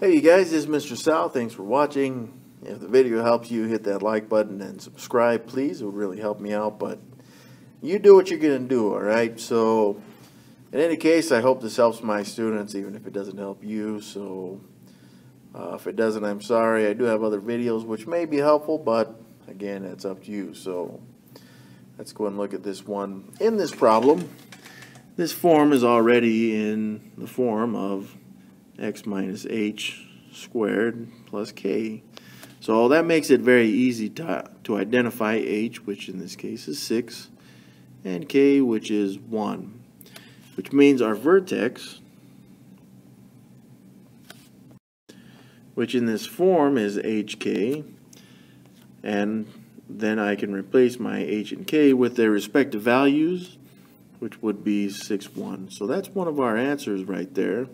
Hey you guys, this is Mr. Sal. Thanks for watching. If the video helps you, hit that like button and subscribe, please. It would really help me out, but you do what you're going to do, alright? So, in any case, I hope this helps my students, even if it doesn't help you. So, uh, if it doesn't, I'm sorry. I do have other videos which may be helpful, but again, it's up to you. So, let's go and look at this one. In this problem, this form is already in the form of x minus h squared plus k. So that makes it very easy to, to identify h, which in this case is 6, and k, which is 1, which means our vertex, which in this form is hk, and then I can replace my h and k with their respective values, which would be 6, 1. So that's one of our answers right there.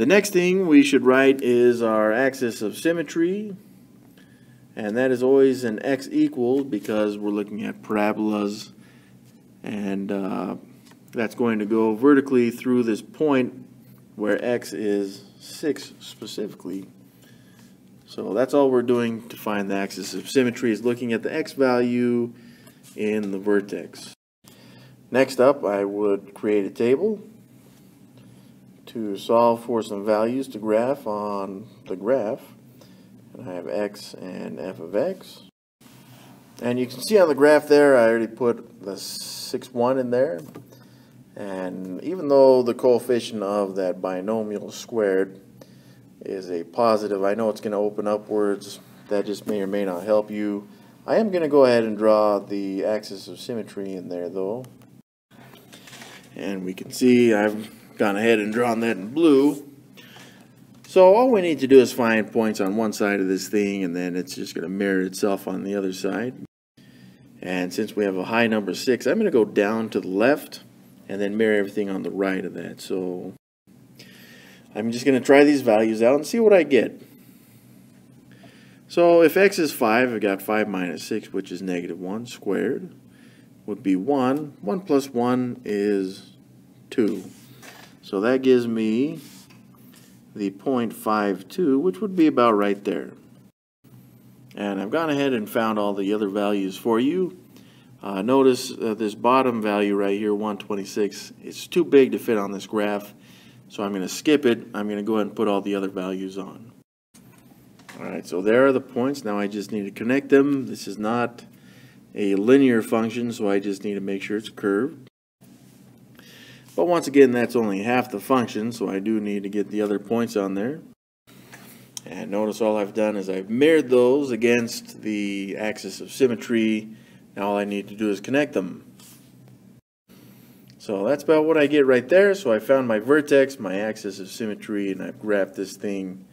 The next thing we should write is our axis of symmetry. And that is always an x equals because we're looking at parabolas. And uh, that's going to go vertically through this point where x is 6 specifically. So that's all we're doing to find the axis of symmetry is looking at the x value in the vertex. Next up, I would create a table to solve for some values to graph on the graph. And I have x and f of x. And you can see on the graph there, I already put the 6, 1 in there. And even though the coefficient of that binomial squared is a positive, I know it's going to open upwards. That just may or may not help you. I am going to go ahead and draw the axis of symmetry in there though. And we can see I've gone ahead and drawn that in blue. So all we need to do is find points on one side of this thing and then it's just going to mirror itself on the other side. And since we have a high number 6, I'm going to go down to the left and then mirror everything on the right of that. So I'm just going to try these values out and see what I get. So if x is 5, I've got 5 minus 6, which is negative 1 squared, would be 1. 1 plus 1 is 2. So that gives me the 0.52, which would be about right there. And I've gone ahead and found all the other values for you. Uh, notice uh, this bottom value right here, 126, it's too big to fit on this graph. So I'm going to skip it. I'm going to go ahead and put all the other values on. Alright, so there are the points. Now I just need to connect them. This is not a linear function, so I just need to make sure it's curved. But once again, that's only half the function, so I do need to get the other points on there. And notice all I've done is I've mirrored those against the axis of symmetry. Now all I need to do is connect them. So that's about what I get right there. So I found my vertex, my axis of symmetry, and I've graphed this thing.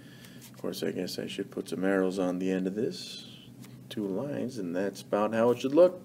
Of course, I guess I should put some arrows on the end of this. Two lines, and that's about how it should look.